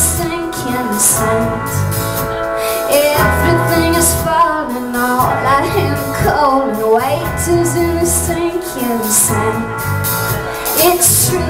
sinking sand. Everything is falling all out in cold And weight is in the sinking sand. It's true.